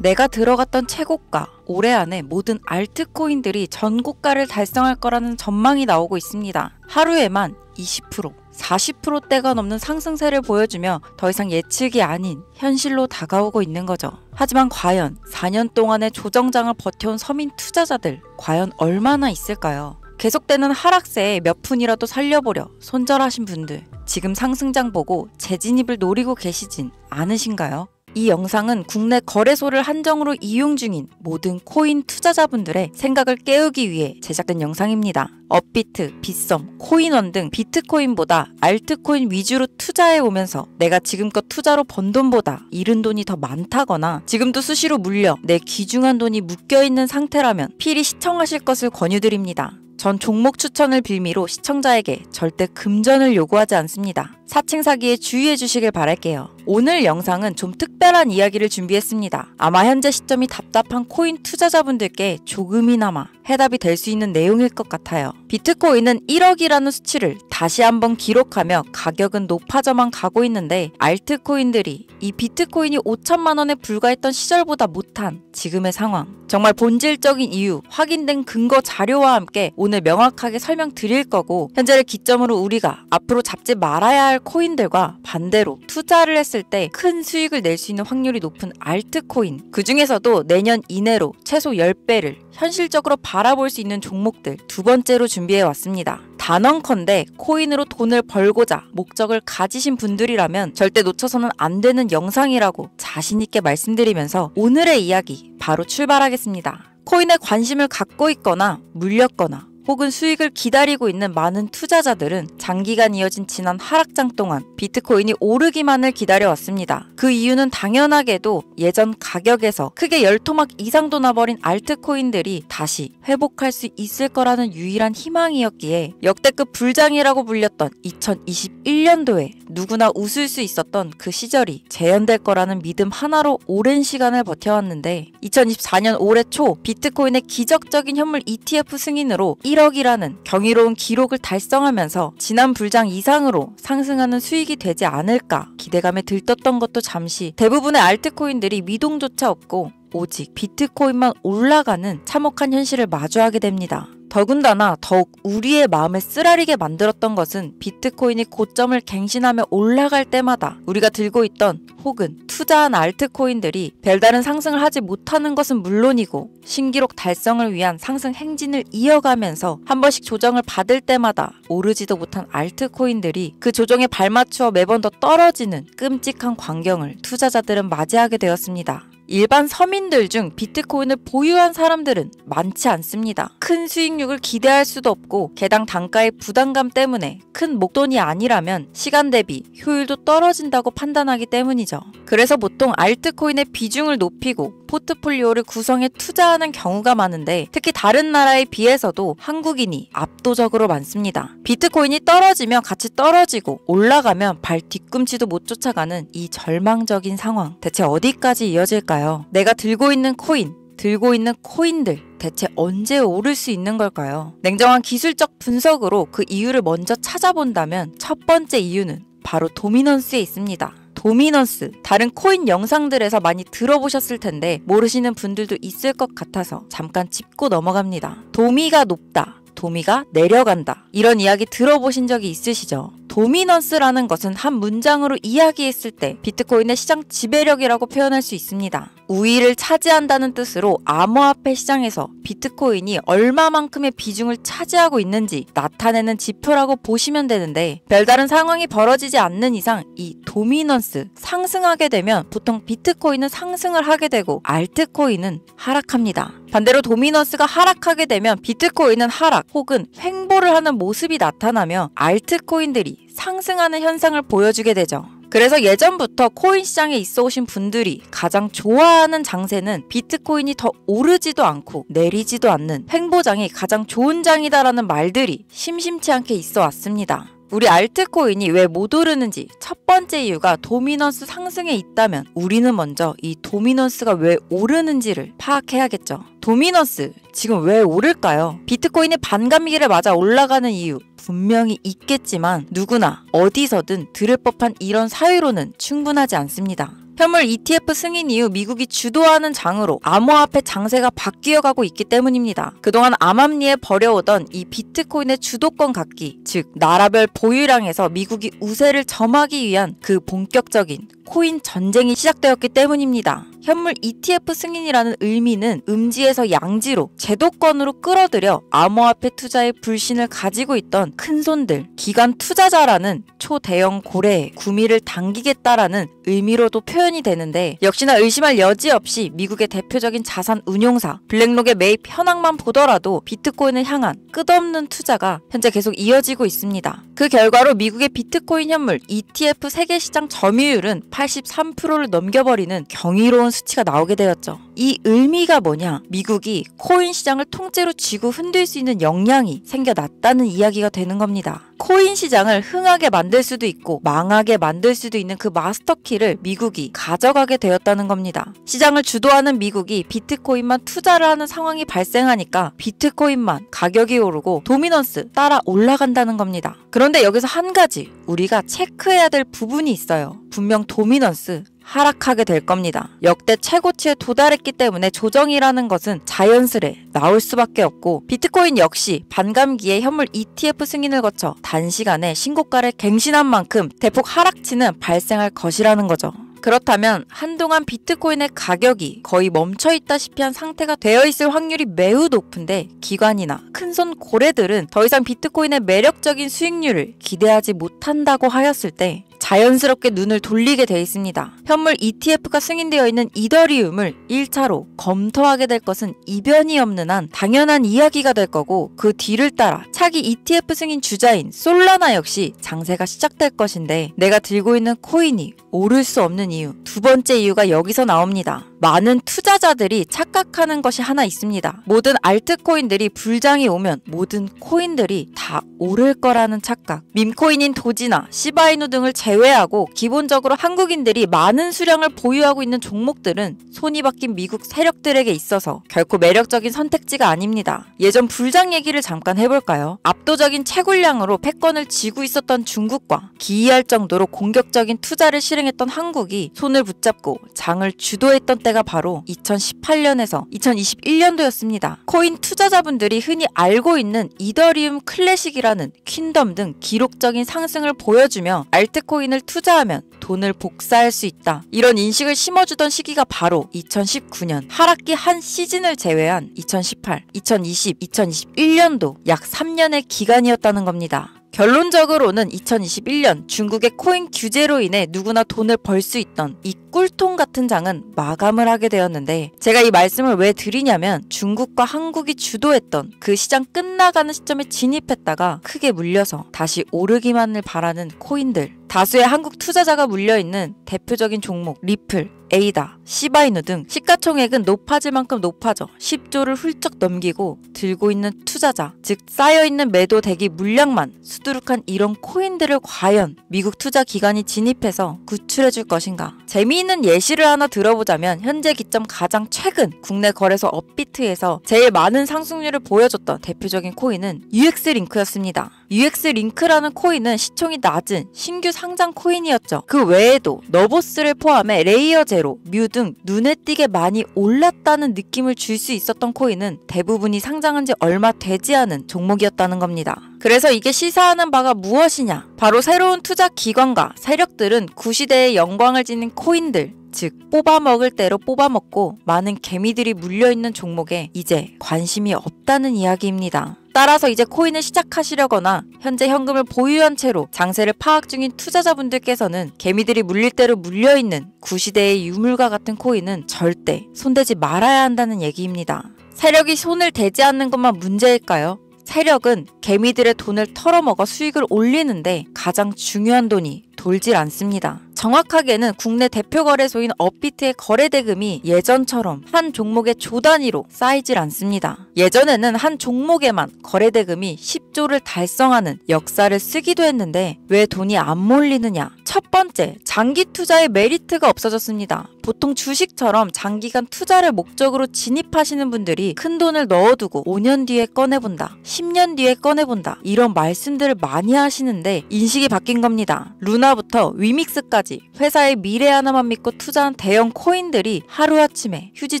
내가 들어갔던 최고가 올해 안에 모든 알트코인들이 전고가를 달성할 거라는 전망이 나오고 있습니다. 하루에만 20%, 40%대가 넘는 상승세를 보여주며 더 이상 예측이 아닌 현실로 다가오고 있는 거죠. 하지만 과연 4년 동안의 조정장을 버텨온 서민 투자자들 과연 얼마나 있을까요? 계속되는 하락세에 몇 푼이라도 살려보려 손절하신 분들 지금 상승장 보고 재진입을 노리고 계시진 않으신가요? 이 영상은 국내 거래소를 한정으로 이용 중인 모든 코인 투자자분들의 생각을 깨우기 위해 제작된 영상입니다. 업비트, 빗썸, 코인원 등 비트코인보다 알트코인 위주로 투자해 오면서 내가 지금껏 투자로 번 돈보다 잃은 돈이 더 많다거나 지금도 수시로 물려 내 귀중한 돈이 묶여 있는 상태라면 필히 시청하실 것을 권유드립니다. 전 종목 추천을 빌미로 시청자에게 절대 금전을 요구하지 않습니다. 사칭 사기에 주의해 주시길 바랄게요. 오늘 영상은 좀 특별한 이야기를 준비했습니다. 아마 현재 시점이 답답한 코인 투자자분들께 조금이나마 해답이 될 수 있는 내용일 것 같아요. 비트코인은 1억이라는 수치를 다시 한번 기록하며 가격은 높아져만 가고 있는데 알트코인들이 이 비트코인이 5천만 원에 불과했던 시절보다 못한 지금의 상황. 정말 본질적인 이유, 확인된 근거 자료와 함께 오늘 명확하게 설명드릴 거고 현재를 기점으로 우리가 앞으로 잡지 말아야 할 코인들과 반대로 투자를 했을 때 큰 수익을 낼 수 있는 확률이 높은 알트코인 그 중에서도 내년 이내로 최소 10배를 현실적으로 바라볼 수 있는 종목들 두 번째로 준비해 왔습니다. 단언컨대 코인으로 돈을 벌고자 목적을 가지신 분들이라면 절대 놓쳐서는 안 되는 영상이라고 자신있게 말씀드리면서 오늘의 이야기 바로 출발하겠습니다. 코인에 관심을 갖고 있거나 물렸거나 혹은 수익을 기다리고 있는 많은 투자자들은 장기간 이어진 지난 하락장 동안 비트코인이 오르기만을 기다려왔습니다. 그 이유는 당연하게도 예전 가격에서 크게 열토막 이상 도 나버린 알트코인들이 다시 회복할 수 있을 거라는 유일한 희망이었기에 역대급 불장이라고 불렸던 2021년도에 누구나 웃을 수 있었던 그 시절이 재현될 거라는 믿음 하나로 오랜 시간을 버텨왔는데 2024년 올해 초 비트코인의 기적적인 현물 ETF 승인으로 1 억이라는 경이로운 기록을 달성하면서 지난 불장 이상으로 상승하는 수익이 되지 않을까 기대감에 들떴던 것도 잠시 대부분의 알트코인들이 미동조차 없고 오직 비트코인만 올라가는 참혹한 현실을 마주하게 됩니다. 더군다나 더욱 우리의 마음을 쓰라리게 만들었던 것은 비트코인이 고점을 갱신하며 올라갈 때마다 우리가 들고 있던 혹은 투자한 알트코인들이 별다른 상승을 하지 못하는 것은 물론이고 신기록 달성을 위한 상승 행진을 이어가면서 한 번씩 조정을 받을 때마다 오르지도 못한 알트코인들이 그 조정에 발맞추어 매번 더 떨어지는 끔찍한 광경을 투자자들은 맞이하게 되었습니다. 일반 서민들 중 비트코인을 보유한 사람들은 많지 않습니다. 큰 수익률을 기대할 수도 없고 개당 단가의 부담감 때문에 큰 목돈이 아니라면 시간 대비 효율도 떨어진다고 판단하기 때문이죠. 그래서 보통 알트코인의 비중을 높이고 포트폴리오를 구성해 투자하는 경우가 많은데 특히 다른 나라에 비해서도 한국인이 압도적으로 많습니다. 비트코인이 떨어지면 같이 떨어지고 올라가면 발 뒤꿈치도 못 쫓아가는 이 절망적인 상황 대체 어디까지 이어질까요? 내가 들고 있는 코인 들고 있는 코인들 대체 언제 오를 수 있는 걸까요? 냉정한 기술적 분석으로 그 이유를 먼저 찾아본다면 첫 번째 이유는 바로 도미넌스에 있습니다. 도미넌스 다른 코인 영상들에서 많이 들어보셨을 텐데 모르시는 분들도 있을 것 같아서 잠깐 짚고 넘어갑니다. 도미가 높다. 도미가 내려간다. 이런 이야기 들어보신 적이 있으시죠? 도미넌스라는 것은 한 문장으로 이야기했을 때 비트코인의 시장 지배력이라고 표현할 수 있습니다. 우위를 차지한다는 뜻으로 암호화폐 시장에서 비트코인이 얼마만큼의 비중을 차지하고 있는지 나타내는 지표라고 보시면 되는데 별다른 상황이 벌어지지 않는 이상 이 도미넌스 상승하게 되면 보통 비트코인은 상승을 하게 되고 알트코인은 하락합니다. 반대로 도미넌스가 하락하게 되면 비트코인은 하락 혹은 횡보를 하는 모습이 나타나며 알트코인들이 상승하는 현상을 보여주게 되죠. 그래서 예전부터 코인 시장에 있어 오신 분들이 가장 좋아하는 장세는 비트코인이 더 오르지도 않고 내리지도 않는 횡보장이 가장 좋은 장이다라는 말들이 심심치 않게 있어 왔습니다. 우리 알트코인이 왜 못 오르는지 첫 번째 이유가 도미넌스 상승에 있다면 우리는 먼저 이 도미넌스가 왜 오르는지를 파악해야겠죠. 도미넌스 지금 왜 오를까요? 비트코인이 반감기를 맞아 올라가는 이유 분명히 있겠지만 누구나 어디서든 들을 법한 이런 사유로는 충분하지 않습니다. 현물 ETF 승인 이후 미국이 주도하는 장으로 암호화폐 장세가 바뀌어가고 있기 때문입니다. 그동안 암암리에 버려오던 이 비트코인의 주도권 갖기, 즉 나라별 보유량에서 미국이 우세를 점하기 위한 그 본격적인 코인 전쟁이 시작되었기 때문입니다. 현물 ETF 승인이라는 의미는 음지에서 양지로 제도권으로 끌어들여 암호화폐 투자의 불신을 가지고 있던 큰손들, 기관 투자자라는 초대형 고래의 구미를 당기겠다라는 의미로도 표현이 되는데 역시나 의심할 여지 없이 미국의 대표적인 자산 운용사 블랙록의 매입 현황만 보더라도 비트코인을 향한 끝없는 투자가 현재 계속 이어지고 있습니다. 그 결과로 미국의 비트코인 현물 ETF 세계 시장 점유율은 83%를 넘겨버리는 경이로운 수치가 나오게 되었죠. 이 의미가 뭐냐? 미국이 코인 시장을 통째로 쥐고 흔들 수 있는 역량이 생겨났다는 이야기가 되는 겁니다. 코인 시장을 흥하게 만들 수도 있고 망하게 만들 수도 있는 그 마스터키를 미국이 가져가게 되었다는 겁니다. 시장을 주도하는 미국이 비트코인만 투자를 하는 상황이 발생하니까 비트코인만 가격이 오르고 dominance 따라 올라간다는 겁니다. 그런데 여기서 한 가지 우리가 체크해야 될 부분이 있어요. 분명 dominance 하락하게 될 겁니다. 역대 최고치에 도달했기 때문에 조정이라는 것은 자연스레 나올 수밖에 없고 비트코인 역시 반감기에 현물 ETF 승인을 거쳐 단시간에 신고가를 갱신한 만큼 대폭 하락치는 발생할 것이라는 거죠. 그렇다면 한동안 비트코인의 가격이 거의 멈춰 있다시피 한 상태가 되어 있을 확률이 매우 높은데 기관이나 큰손 고래들은 더 이상 비트코인의 매력적인 수익률을 기대하지 못한다고 하였을 때 자연스럽게 눈을 돌리게 돼 있습니다. 현물 ETF가 승인되어 있는 이더리움을 1차로 검토하게 될 것은 이변이 없는 한 당연한 이야기가 될 거고 그 뒤를 따라 차기 ETF 승인 주자인 솔라나 역시 장세가 시작될 것인데 내가 들고 있는 코인이 오를 수 없는 이유 두 번째 이유가 여기서 나옵니다. 많은 투자자들이 착각하는 것이 하나 있습니다. 모든 알트코인들이 불장이 오면 모든 코인들이 다 오를 거라는 착각. 밈코인인 도지나 시바이누 등을 제외 하고 기본적으로 한국인들이 많은 수량을 보유하고 있는 종목들은 손이 바뀐 미국 세력들에게 있어서 결코 매력적인 선택지가 아닙니다. 예전 불장 얘기를 잠깐 해볼까요? 압도적인 채굴량으로 패권을 쥐고 있었던 중국과 기이할 정도로 공격적인 투자를 실행했던 한국이 손을 붙잡고 장을 주도했던 때가 바로 2018년에서 2021년도였습니다. 코인 투자자분들이 흔히 알고 있는 이더리움 클래식이라는 퀸덤 등 기록적인 상승을 보여주며 알트코인 을 투자하면 돈을 복사할 수 있다. 이런 인식을 심어주던 시기가 바로 2019년 하락기 한 시즌을 제외한 2018, 2020, 2021년도 약 3년의 기간이었다는 겁니다. 결론적으로는 2021년 중국의 코인 규제로 인해 누구나 돈을 벌 수 있던 이 꿀통 같은 장은 마감을 하게 되었는데 제가 이 말씀을 왜 드리냐면 중국과 한국이 주도했던 그 시장 끝나가는 시점에 진입했다가 크게 물려서 다시 오르기만을 바라는 코인들 다수의 한국 투자자가 물려있는 대표적인 종목 리플, 에이다, 시바이누 등 시가총액은 높아질 만큼 높아져 10조를 훌쩍 넘기고 들고 있는 투자자, 즉 쌓여있는 매도 대기 물량만 수두룩한 이런 코인들을 과연 미국 투자 기관이 진입해서 구출해줄 것인가? 재미있는 예시를 하나 들어보자면 현재 기점 가장 최근 국내 거래소 업비트에서 제일 많은 상승률을 보여줬던 대표적인 코인은 UX링크였습니다. UX링크라는 코인은 시총이 낮은 신규 상장 코인이었죠. 그 외에도 너보스를 포함해 레이어 제로, 뮤 등 눈에 띄게 많이 올랐다는 느낌을 줄 수 있었던 코인은 대부분이 상장한 지 얼마 되지 않은 종목이었다는 겁니다. 그래서 이게 시사하는 바가 무엇이냐? 바로 새로운 투자 기관과 세력들은 구시대의 영광을 지닌 코인들, 즉 뽑아먹을 대로 뽑아먹고 많은 개미들이 물려있는 종목에 이제 관심이 없다는 이야기입니다. 따라서 이제 코인을 시작하시려거나 현재 현금을 보유한 채로 장세를 파악 중인 투자자분들께서는 개미들이 물릴 대로 물려있는 구시대의 유물과 같은 코인은 절대 손대지 말아야 한다는 얘기입니다. 세력이 손을 대지 않는 것만 문제일까요? 세력은 개미들의 돈을 털어먹어 수익을 올리는데 가장 중요한 돈이 돌질 않습니다. 정확하게는 국내 대표 거래소인 업비트의 거래 대금이 예전처럼 한 종목의 조 단위로 쌓이질 않습니다. 예전에는 한 종목에만 거래 대금이 10조 200조를 달성하는 역사를 쓰기도 했는데 왜 돈이 안 몰리느냐? 첫 번째, 장기 투자의 메리트가 없어졌습니다. 보통 주식처럼 장기간 투자를 목적으로 진입하시는 분들이 큰 돈을 넣어두고 5년 뒤에 꺼내본다, 10년 뒤에 꺼내본다, 이런 말씀들을 많이 하시는데 인식이 바뀐 겁니다. 루나부터 위믹스 까지 회사의 미래 하나만 믿고 투자한 대형 코인들이 하루아침에 휴지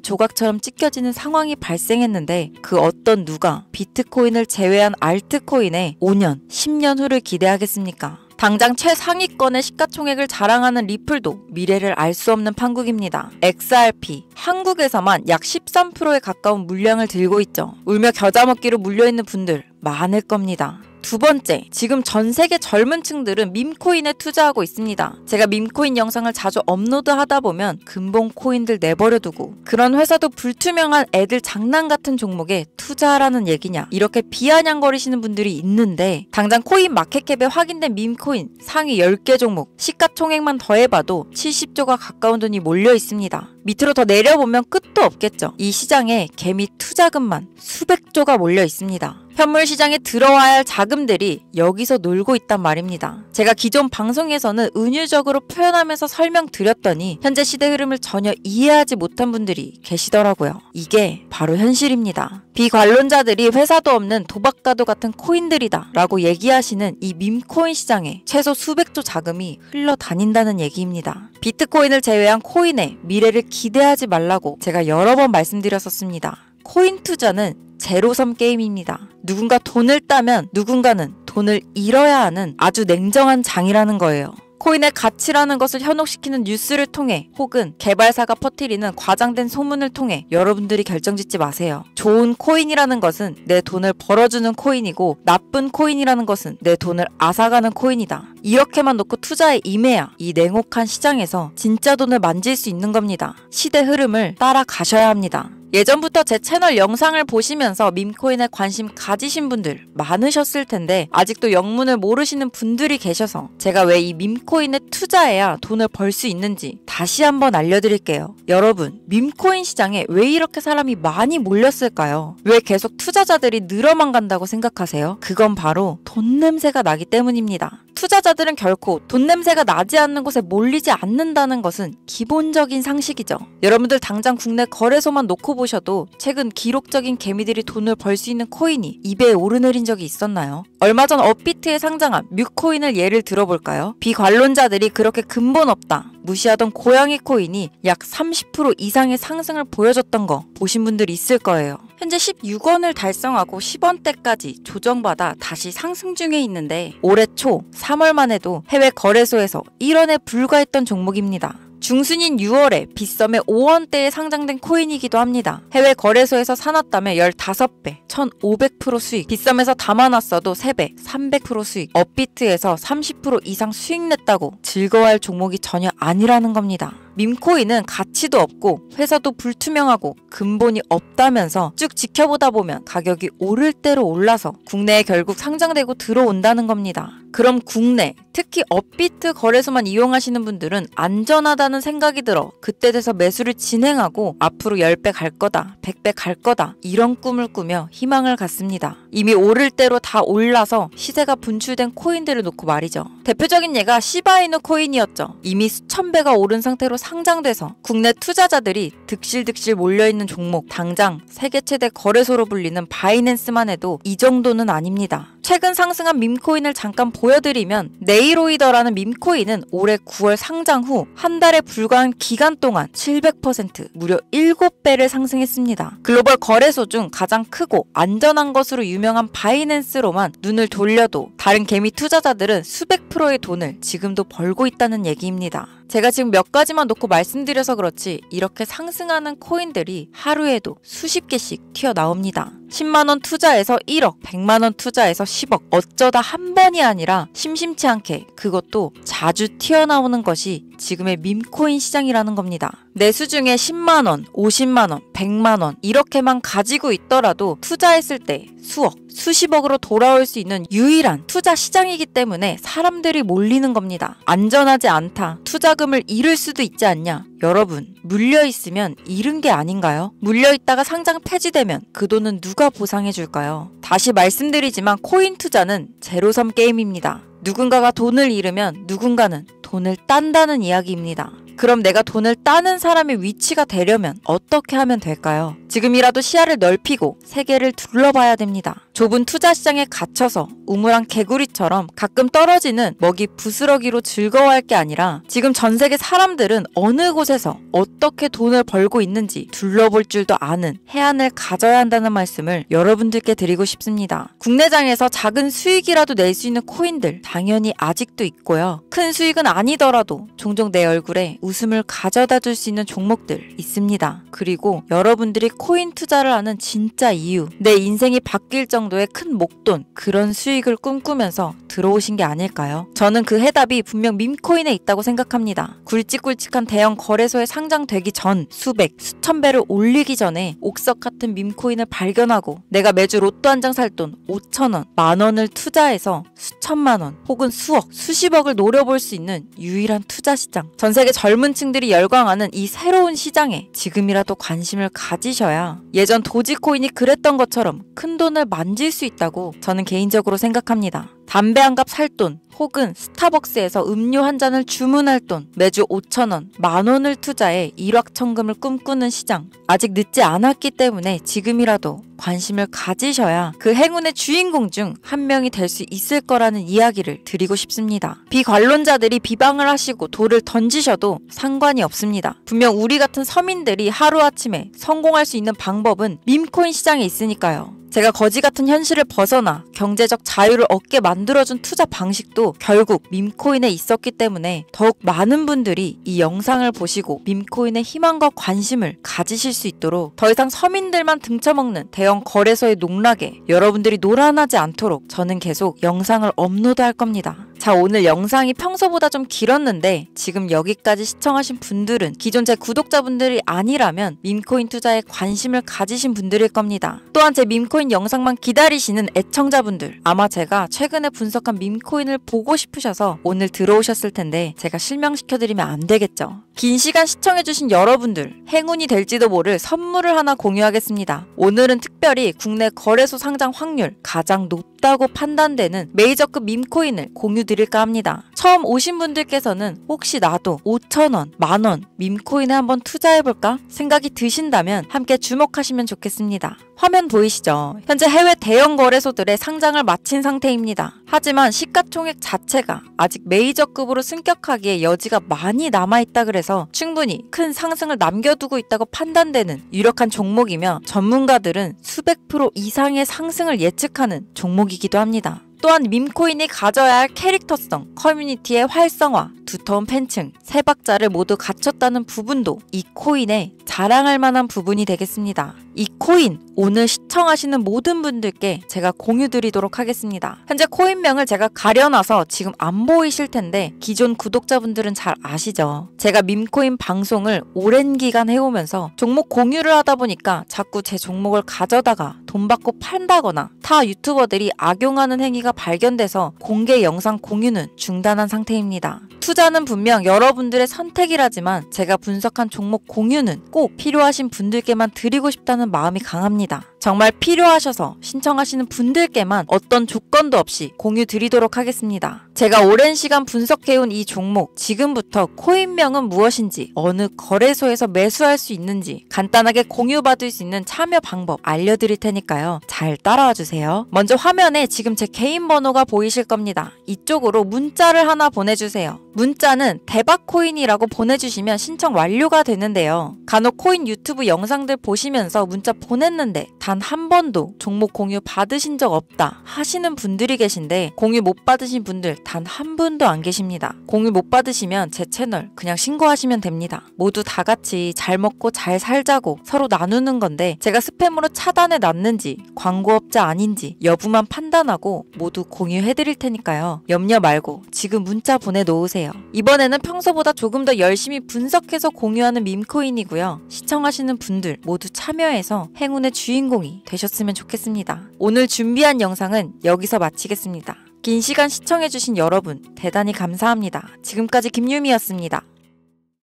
조각처럼 찢겨지는 상황이 발생했는데 그 어떤 누가 비트코인을 제외한 알트코인에 5년, 10년 후를 기대하겠습니까? 당장 최상위권의 시가총액을 자랑하는 리플도 미래를 알 수 없는 판국입니다. XRP 한국에서만 약 13%에 가까운 물량을 들고 있죠. 울며 겨자 먹기로 물려있는 분들 많을 겁니다. 두 번째, 지금 전 세계 젊은 층들은 밈코인에 투자하고 있습니다. 제가 밈코인 영상을 자주 업로드 하다 보면 근본 코인들 내버려두고 그런 회사도 불투명한 애들 장난 같은 종목에 투자하라는 얘기냐 이렇게 비아냥거리시는 분들이 있는데 당장 코인 마켓캡에 확인된 밈코인 상위 10개 종목 시가총액만 더해봐도 70조가 가까운 돈이 몰려 있습니다. 밑으로 더 내려보면 끝도 없겠죠. 이 시장에 개미 투자금만 수백 조가 몰려 있습니다. 현물 시장에 들어와야 할 자금들이 여기서 놀고 있단 말입니다. 제가 기존 방송에서는 은유적으로 표현하면서 설명드렸더니 현재 시대 흐름을 전혀 이해하지 못한 분들이 계시더라고요. 이게 바로 현실입니다. 비관론자들이 회사도 없는 도박과도 같은 코인들이다 라고 얘기하시는 이 밈코인 시장에 최소 수백조 자금이 흘러다닌다는 얘기입니다. 비트코인을 제외한 코인의 미래를 기대하지 말라고 제가 여러 번 말씀드렸었습니다. 코인 투자는 제로섬 게임입니다. 누군가 돈을 따면 누군가는 돈을 잃어야 하는 아주 냉정한 장이라는 거예요. 코인의 가치라는 것을 현혹시키는 뉴스를 통해 혹은 개발사가 퍼뜨리는 과장된 소문을 통해 여러분들이 결정짓지 마세요. 좋은 코인이라는 것은 내 돈을 벌어주는 코인이고 나쁜 코인이라는 것은 내 돈을 앗아가는 코인이다. 이렇게만 놓고 투자에 임해야 이 냉혹한 시장에서 진짜 돈을 만질 수 있는 겁니다. 시대 흐름을 따라가셔야 합니다. 예전부터 제 채널 영상을 보시면서 밈코인에 관심 가지신 분들 많으셨을 텐데 아직도 영문을 모르시는 분들이 계셔서 제가 왜 이 밈코인에 투자해야 돈을 벌 수 있는지 다시 한번 알려드릴게요. 여러분, 밈코인 시장에 왜 이렇게 사람이 많이 몰렸을까요? 왜 계속 투자자들이 늘어만 간다고 생각하세요? 그건 바로 돈 냄새가 나기 때문입니다. 투자자들은 결코 돈 냄새가 나지 않는 곳에 몰리지 않는다는 것은 기본적인 상식이죠. 여러분들 당장 국내 거래소만 놓고 보셔도 최근 기록적인 개미들이 돈을 벌 수 있는 코인이 2배에 오르내린 적이 있었나요? 얼마 전 업비트에 상장한 뮤코인을 예를 들어볼까요? 비관론자들이 그렇게 근본 없다. 무시하던 고양이 코인이 약 30% 이상의 상승을 보여줬던 거 보신 분들 있을 거예요. 현재 16원을 달성하고 10원대까지 조정받아 다시 상승 중에 있는데 올해 초 3월만 해도 해외 거래소에서 1원에 불과했던 종목입니다. 중순인 6월에 빗썸에 5원대에 상장된 코인이기도 합니다. 해외 거래소에서 사놨다면 15배, 1500% 수익, 빗썸에서 담아놨어도 3배, 300% 수익, 업비트에서 30% 이상 수익 냈다고 즐거워할 종목이 전혀 아니라는 겁니다. 밈코인은 가치도 없고 회사도 불투명하고 근본이 없다면서 쭉 지켜보다 보면 가격이 오를 대로 올라서 국내에 결국 상장되고 들어온다는 겁니다. 그럼 국내, 특히 업비트 거래소만 이용하시는 분들은 안전하다는 생각이 들어 그때 돼서 매수를 진행하고 앞으로 10배 갈 거다, 100배 갈 거다 이런 꿈을 꾸며 희망을 갖습니다. 이미 오를 대로 다 올라서 시세가 분출된 코인들을 놓고 말이죠. 대표적인 예가 시바이누 코인이었죠. 이미 수천 배가 오른 상태로 상장돼서 국내 투자자들이 득실득실 몰려있는 종목 당장 세계 최대 거래소로 불리는 바이낸스만 해도 이 정도는 아닙니다. 최근 상승한 밈코인을 잠깐 보여드리면 네이로이더라는 밈코인은 올해 9월 상장 후 한 달에 불과한 기간 동안 700% 무려 7배를 상승했습니다. 글로벌 거래소 중 가장 크고 안전한 것으로 유명한 바이낸스로만 눈을 돌려도 다른 개미 투자자들은 수백 프로의 돈을 지금도 벌고 있다는 얘기입니다. 제가 지금 몇 가지만 놓고 말씀드려서 그렇지 이렇게 상승하는 코인들이 하루에도 수십 개씩 튀어나옵니다. 10만원 투자해서 1억, 100만원 투자해서 10억. 어쩌다 한 번이 아니라 심심치 않게 그것도 자주 튀어나오는 것이 지금의 밈코인 시장이라는 겁니다. 내수 중에 10만원, 50만원, 100만원 이렇게만 가지고 있더라도 투자했을 때 수억, 수십억으로 돌아올 수 있는 유일한 투자 시장이기 때문에 사람들이 몰리는 겁니다. 안전하지 않다. 투자금을 잃을 수도 있지 않냐. 여러분, 물려 있으면 잃은 게 아닌가요? 물려 있다가 상장 폐지되면 그 돈은 누가 보상해 줄까요? 다시 말씀드리지만 코인 투자는 제로섬 게임입니다. 누군가가 돈을 잃으면 누군가는 돈을 딴다는 이야기입니다. 그럼 내가 돈을 따는 사람의 위치가 되려면 어떻게 하면 될까요? 지금이라도 시야를 넓히고 세계를 둘러봐야 됩니다. 좁은 투자 시장에 갇혀서 우물한 개구리처럼 가끔 떨어지는 먹이 부스러기로 즐거워할 게 아니라 지금 전 세계 사람들은 어느 곳에서 어떻게 돈을 벌고 있는지 둘러볼 줄도 아는 해안을 가져야 한다는 말씀을 여러분들께 드리고 싶습니다. 국내장에서 작은 수익이라도 낼 수 있는 코인들 당연히 아직도 있고요. 큰 수익은 아니더라도 종종 내 얼굴에 웃음을 가져다 줄 수 있는 종목들 있습니다. 그리고 여러분들이 코인 투자를 하는 진짜 이유, 내 인생이 바뀔 정도 의 큰 목돈, 그런 수익을 꿈꾸면서 들어오신 게 아닐까요? 저는 그 해답이 분명 밈코인에 있다고 생각합니다. 굵직굵직한 대형 거래소에 상장되기 전 수백, 수천 배를 올리기 전에 옥석 같은 밈코인을 발견하고 내가 매주 로또 한 장 살 돈 5천 원, 만 원을 투자해서 수천만 원 혹은 수억, 수십억을 노려볼 수 있는 유일한 투자 시장. 전 세계 젊은 층들이 열광하는 이 새로운 시장에 지금이라도 관심을 가지셔야 예전 도지코인이 그랬던 것처럼 큰 돈을 만질 수 있다고 저는 개인적으로 생각합니다. 담배 한 갑 살 돈, 혹은 스타벅스에서 음료 한 잔을 주문할 돈, 매주 5천원, 만원을 투자해 일확천금을 꿈꾸는 시장. 아직 늦지 않았기 때문에 지금이라도 관심을 가지셔야 그 행운의 주인공 중 한 명이 될 수 있을 거라는 이야기를 드리고 싶습니다. 비관론자들이 비방을 하시고 돌을 던지셔도 상관이 없습니다. 분명 우리 같은 서민들이 하루아침에 성공할 수 있는 방법은 밈코인 시장에 있으니까요. 제가 거지 같은 현실을 벗어나 경제적 자유를 얻게 만들어준 투자 방식도 결국 밈코인에 있었기 때문에 더욱 많은 분들이 이 영상을 보시고 밈코인의 희망과 관심을 가지실 수 있도록 더 이상 서민들만 등쳐먹는 대형 거래소의 농락에 여러분들이 노란하지 않도록 저는 계속 영상을 업로드할 겁니다. 자, 오늘 영상이 평소보다 좀 길었는데 지금 여기까지 시청하신 분들은 기존 제 구독자분들이 아니라면 밈코인 투자에 관심을 가지신 분들일 겁니다. 또한 제 밈코인 영상만 기다리시는 애청자분들 아마 제가 최근에 분석한 밈코인을 보고 싶으셔서 오늘 들어오셨을 텐데 제가 실명시켜드리면 안 되겠죠. 긴 시간 시청해주신 여러분들 행운이 될지도 모를 선물을 하나 공유하겠습니다. 오늘은 특별히 국내 거래소 상장 확률 가장 높다고 판단되는 메이저급 밈코인을 공유 드릴까 합니다. 처음 오신 분들께서는 혹시 나도 5천원, 만원 밈코인에 한번 투자해볼까 생각이 드신다면 함께 주목하시면 좋겠습니다. 화면 보이시죠? 현재 해외 대형 거래소들의 상장을 마친 상태입니다. 하지만 시가총액 자체가 아직 메이저급으로 승격하기에 여지가 많이 남아있다 그래서 충분히 큰 상승을 남겨두고 있다고 판단되는 유력한 종목이며 전문가들은 수백 프로 이상의 상승을 예측하는 종목이기도 합니다. 또한 밈코인이 가져야 할 캐릭터성, 커뮤니티의 활성화, 두터운 팬층, 세 박자를 모두 갖췄다는 부분도 이 코인의 자랑할 만한 부분이 되겠습니다. 이 코인 오늘 시 청하시는 모든 분들께 제가 공유 드리도록 하겠습니다. 현재 코인명을 제가 가려놔서 지금 안 보이실 텐데 기존 구독자분들은 잘 아시죠? 제가 밈코인 방송을 오랜 기간 해오면서 종목 공유를 하다 보니까 자꾸 제 종목을 가져다가 돈 받고 판다거나 타 유튜버들이 악용하는 행위가 발견돼서 공개 영상 공유는 중단한 상태입니다. 투자는 분명 여러분들의 선택이라지만 제가 분석한 종목 공유는 꼭 필요하신 분들께만 드리고 싶다는 마음이 강합니다. 정말 필요하셔서 신청하시는 분들께만 어떤 조건도 없이 공유 드리도록 하겠습니다. 제가 오랜 시간 분석해온 이 종목, 지금부터 코인명은 무엇인지, 어느 거래소에서 매수할 수 있는지, 간단하게 공유받을 수 있는 참여 방법 알려드릴 테니까요. 잘 따라와 주세요. 먼저 화면에 지금 제 개인 번호가 보이실 겁니다. 이쪽으로 문자를 하나 보내주세요. 문자는 대박코인이라고 보내주시면 신청 완료가 되는데요. 간혹 코인 유튜브 영상들 보시면서 문자 보냈는데 단한 번도 종목 공유 받으신 적 없다 하시는 분들이 계신데 공유 못 받으신 분들 단 한 분도 안 계십니다. 공유 못 받으시면 제 채널 그냥 신고하시면 됩니다. 모두 다 같이 잘 먹고 잘 살자고 서로 나누는 건데 제가 스팸으로 차단해 놨는지 광고업자 아닌지 여부만 판단하고 모두 공유해 드릴 테니까요. 염려 말고 지금 문자 보내 놓으세요. 이번에는 평소보다 조금 더 열심히 분석해서 공유하는 밈코인이고요. 시청하시는 분들 모두 참여해서 행운의 주인공 이 되셨으면 좋겠습니다. 오늘 준비한 영상은 여기서 마치겠습니다. 긴 시간 시청해주신 여러분 대단히 감사합니다. 지금까지 김유미였습니다.